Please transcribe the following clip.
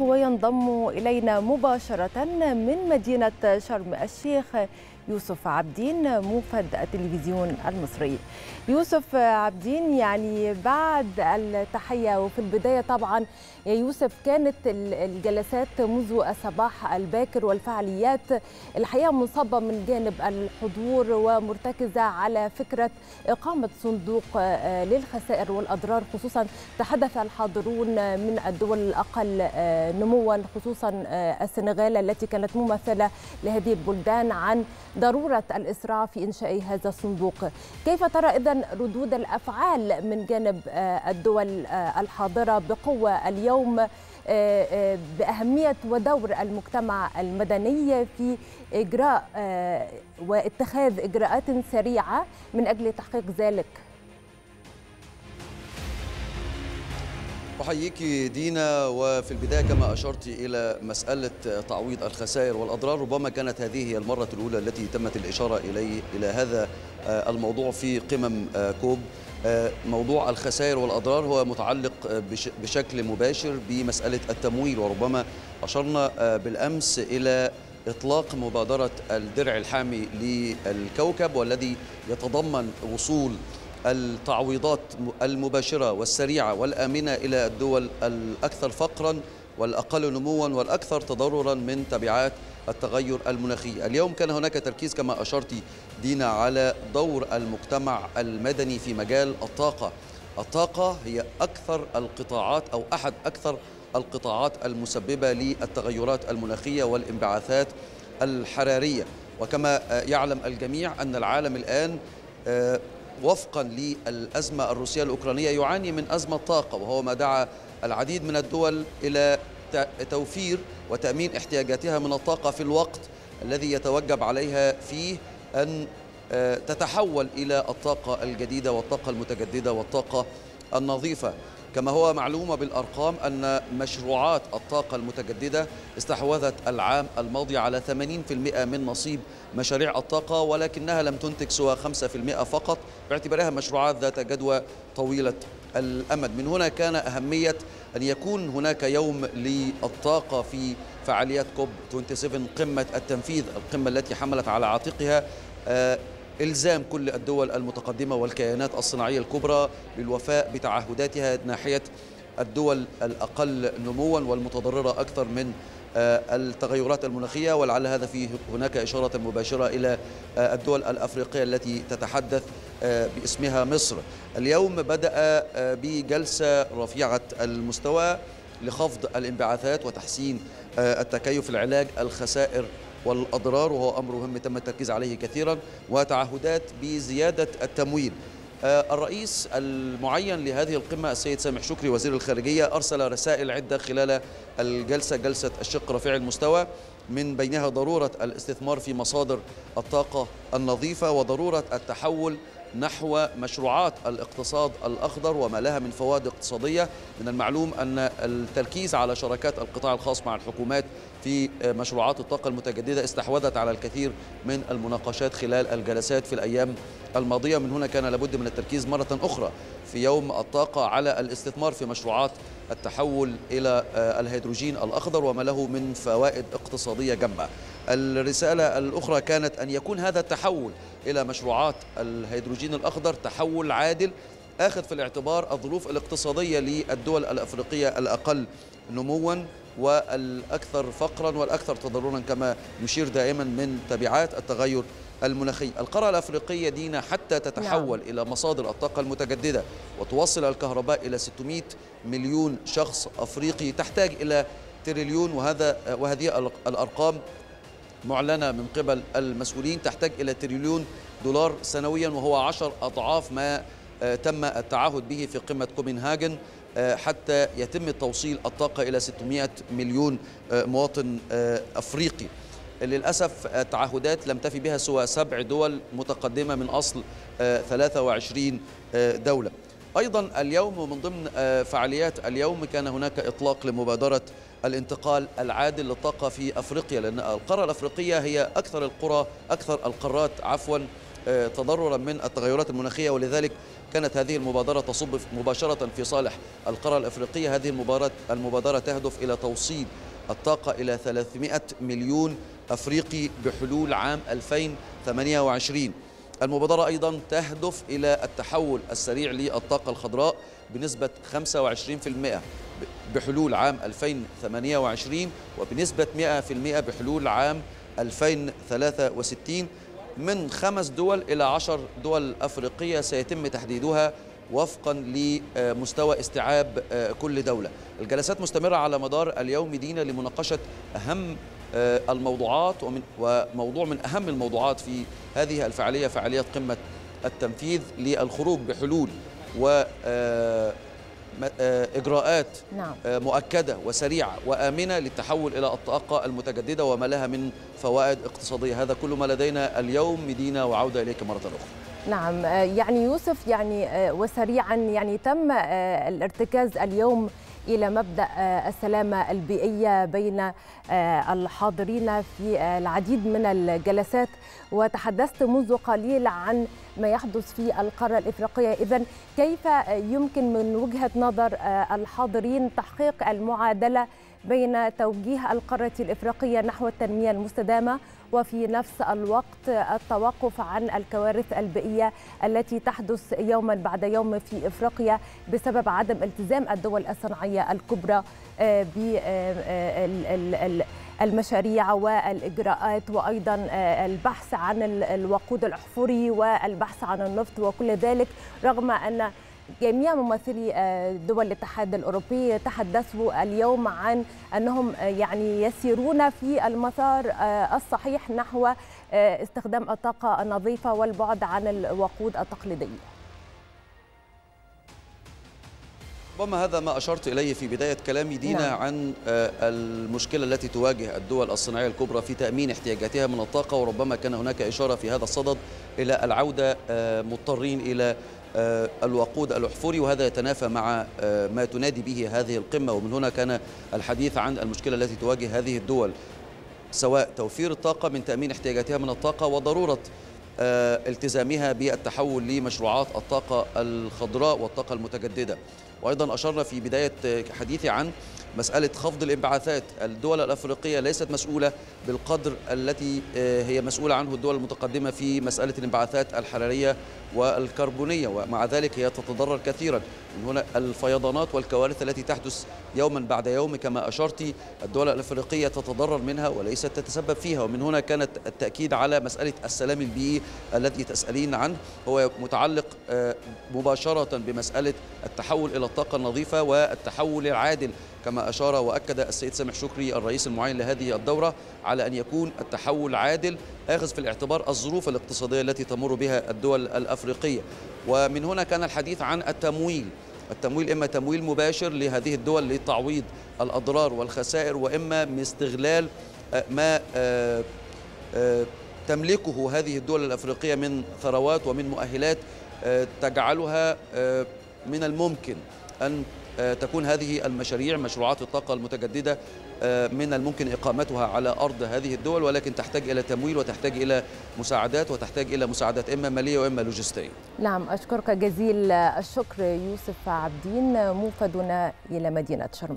وينضم إلينا مباشرة من مدينة شرم. الشيخ يوسف عبدين موفد التلفزيون المصري. يوسف عبدين يعني بعد التحية وفي البداية طبعا يا يوسف كانت الجلسات منذ الصباح الباكر والفعاليات. الحقيقة منصبة من جانب الحضور ومرتكزة على فكرة إقامة صندوق للخسائر والأضرار خصوصا تحدث الحاضرون من الدول الأقل نموا خصوصا السنغال التي كانت ممثلة لهذه البلدان عن ضرورة الإسراع في إنشاء هذا الصندوق. كيف ترى إذا ردود الأفعال من جانب الدول الحاضرة بقوة اليوم بأهمية ودور المجتمع المدني في إجراء واتخاذ إجراءات سريعة من أجل تحقيق ذلك؟ أحييك دينا وفي البداية كما أشرت إلى مسألة تعويض الخسائر والأضرار ربما كانت هذه هي المرة الأولى التي تمت الإشارة إلي إلى هذا الموضوع في قمم كوب. موضوع الخسائر والأضرار هو متعلق بشكل مباشر بمسألة التمويل وربما أشرنا بالأمس إلى إطلاق مبادرة الدرع الحامي للكوكب والذي يتضمن وصول التعويضات المباشرة والسريعة والآمنة إلى الدول الأكثر فقرا والأقل نموا والأكثر تضررا من تبعات التغير المناخي. اليوم كان هناك تركيز كما أشرت دينا على دور المجتمع المدني في مجال الطاقة. الطاقة هي أكثر القطاعات أو أحد أكثر القطاعات المسببة للتغيرات المناخية والانبعاثات الحرارية. وكما يعلم الجميع أن العالم الآن وفقا للأزمة الروسية الأوكرانية يعاني من أزمة طاقة وهو ما دعا العديد من الدول إلى توفير وتأمين احتياجاتها من الطاقة في الوقت الذي يتوجب عليها فيه أن تتحول إلى الطاقة الجديدة والطاقة المتجددة والطاقة النظيفة. كما هو معلومة بالأرقام أن مشروعات الطاقة المتجددة استحوذت العام الماضي على 80% من نصيب مشاريع الطاقة ولكنها لم تنتج سوى 5% فقط. باعتبارها مشروعات ذات جدوى طويلة الأمد. من هنا كان أهمية أن يكون هناك يوم للطاقة في فعاليات كوب 27 قمة التنفيذ القمة التي حملت على عاتقها. إلزام كل الدول المتقدمة والكيانات الصناعية الكبرى بالوفاء بتعهداتها ناحية الدول الأقل نموا والمتضررة أكثر من التغيرات المناخية. ولعل هذا فيه هناك إشارة مباشرة إلى الدول الأفريقية التي تتحدث باسمها مصر. اليوم بدأ بجلسة رفيعة المستوى لخفض الانبعاثات وتحسين التكيف العلاج الخسائر والأضرار وهو أمر مهم تم التركيز عليه كثيرا وتعهدات بزيادة التمويل. الرئيس المعين لهذه القمة السيد سامح شكري وزير الخارجية أرسل رسائل عدة خلال الجلسة جلسة الشق رفيع المستوى. من بينها ضرورة الاستثمار في مصادر الطاقة النظيفة وضرورة التحول نحو مشروعات الاقتصاد الأخضر وما لها من فوائد اقتصادية من المعلوم أن التركيز على شراكات القطاع الخاص مع الحكومات في مشروعات الطاقة المتجددة استحوذت على الكثير من المناقشات خلال الجلسات في الأيام الماضية. من هنا كان لابد من التركيز مرة أخرى في يوم الطاقة على الاستثمار في مشروعات التحول إلى الهيدروجين الأخضر وما له من فوائد اقتصادية جمة الرسالة الأخرى كانت أن يكون هذا التحول إلى مشروعات الهيدروجين الأخضر تحول عادل آخذ في الاعتبار الظروف الاقتصادية للدول الأفريقية الأقل نموا والأكثر فقرا والأكثر تضررا كما نشير دائما من تبعات التغير المناخي القارة الأفريقية دينا حتى تتحول نعم. إلى مصادر الطاقة المتجددة وتوصل الكهرباء إلى 600 مليون شخص أفريقي تحتاج إلى تريليون وهذا وهذه الأرقام معلنة من قبل المسؤولين تحتاج إلى تريليون دولار سنويا وهو عشر أضعاف ما تم التعهد به في قمة كوبنهاجن حتى يتم توصيل الطاقة إلى 600 مليون مواطن أفريقي. للأسف التعهدات لم تفي بها سوى سبع دول متقدمة من أصل 23 دولة. أيضا اليوم ومن ضمن فعاليات اليوم كان هناك إطلاق لمبادرة الانتقال العادل للطاقة في أفريقيا لأن القارة الأفريقية هي أكثر القرى أكثر القارات عفوا تضررا من التغيرات المناخية ولذلك كانت هذه المبادرة تصب مباشرة في صالح القارة الأفريقية. هذه المبادرة, المبادرة تهدف إلى توصيل الطاقة إلى 300 مليون أفريقي بحلول عام 2028 المبادرة أيضا تهدف إلى التحول السريع للطاقة الخضراء بنسبة 25% بحلول عام 2028 وبنسبة 100% بحلول عام 2063 من خمس دول إلى عشر دول أفريقية سيتم تحديدها وفقا لمستوى استيعاب كل دولة. الجلسات مستمرة على مدار اليوم دينا لمناقشة أهم الموضوعات ومن وموضوع من أهم الموضوعات في هذه الفعالية فعالية قمة التنفيذ للخروج بحلول و إجراءات نعم. مؤكدة وسريعة وآمنة للتحول إلى الطاقة المتجددة وما لها من فوائد اقتصادية. هذا كل ما لدينا اليوم. مدينة وعودة إليك مرة أخرى. نعم. يعني يوسف يعني وسريعا يعني تم الارتكاز اليوم إلى مبدأ السلامة البيئية بين الحاضرين في العديد من الجلسات. وتحدثت منذ قليل عن ما يحدث في القارة الإفريقية. اذا كيف يمكن من وجهة نظر الحاضرين تحقيق المعادلة بين توجيه القارة الإفريقية نحو التنمية المستدامة وفي نفس الوقت التوقف عن الكوارث البيئية التي تحدث يوما بعد يوم في إفريقيا بسبب عدم التزام الدول الصناعية الكبرى بالمشاريع والإجراءات وأيضا البحث عن الوقود الاحفوري والبحث عن النفط وكل ذلك رغم أن جميع ممثلي دول الاتحاد الأوروبي تحدثوا اليوم عن أنهم يعني يسيرون في المسار الصحيح نحو استخدام الطاقة النظيفة والبعد عن الوقود التقليديه. ربما هذا ما أشرت إليه في بداية كلامي دينا نعم. عن المشكلة التي تواجه الدول الصناعية الكبرى في تأمين احتياجاتها من الطاقة وربما كان هناك إشارة في هذا الصدد إلى العودة مضطرين إلى الوقود الأحفوري وهذا يتنافى مع ما تنادي به هذه القمة. ومن هنا كان الحديث عن المشكلة التي تواجه هذه الدول سواء توفير الطاقة من تأمين احتياجاتها من الطاقة وضرورة التزامها بالتحول لمشروعات الطاقة الخضراء والطاقة المتجددة. وأيضا أشرنا في بداية حديثي عن مسألة خفض الانبعاثات. الدول الأفريقية ليست مسؤولة بالقدر التي هي مسؤولة عنه الدول المتقدمة في مسألة الانبعاثات الحرارية والكربونية ومع ذلك هي تتضرر كثيرا. من هنا الفيضانات والكوارث التي تحدث يوما بعد يوم كما أشرت الدول الأفريقية تتضرر منها وليست تتسبب فيها. ومن هنا كانت التأكيد على مسألة السلام البيئي الذي تسألين عنه. هو متعلق مباشرة بمسألة التحول إلى الطاقة النظيفة والتحول العادل كما أشار وأكد السيد سامح شكري الرئيس المعين لهذه الدورة على أن يكون التحول عادل آخذ في الاعتبار الظروف الاقتصادية التي تمر بها الدول الأفريقية. ومن هنا كان الحديث عن التمويل. التمويل إما تمويل مباشر لهذه الدول لتعويض الأضرار والخسائر وإما من استغلال ما تملكه هذه الدول الأفريقية من ثروات ومن مؤهلات تجعلها من الممكن أن تكون هذه المشاريع مشروعات الطاقة المتجددة من الممكن إقامتها على أرض هذه الدول ولكن تحتاج إلى تمويل وتحتاج إلى مساعدات وتحتاج إلى مساعدات إما مالية وإما لوجستية. نعم أشكرك جزيل الشكر يوسف عبدين موفدنا إلى مدينة شرم